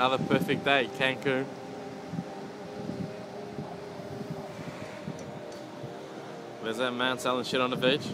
Another perfect day, Cancun. There's that man selling shit on the beach.